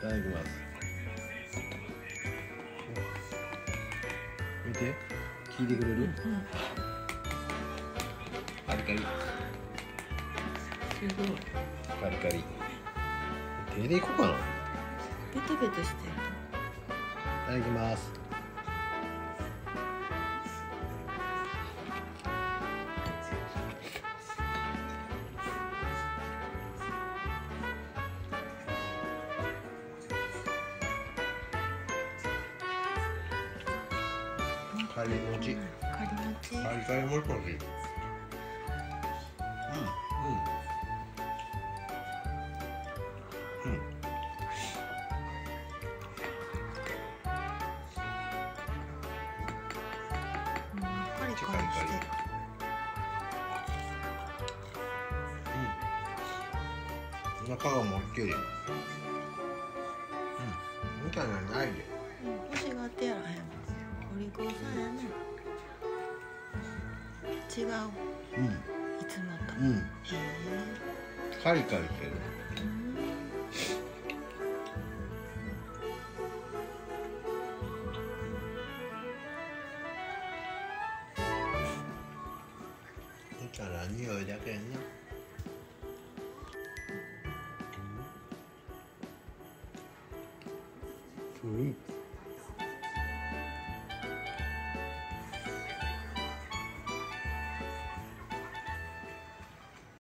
ただきます。見て聞いてくれる、カリカリ。すごい。カリカリ。手でいこうかな。ベタベタしてる。いただきますカリもち。カリもち。カリカリもち。もちうん。うん。うん。うん。カリカリしてるうん。中がもっちりうん。みたいなのないでうん。星があってやらへんお利口さんやね。違う。うん。いつもと。うん。へカリカリしてる。えうん。みたいな匂いだけやな。うん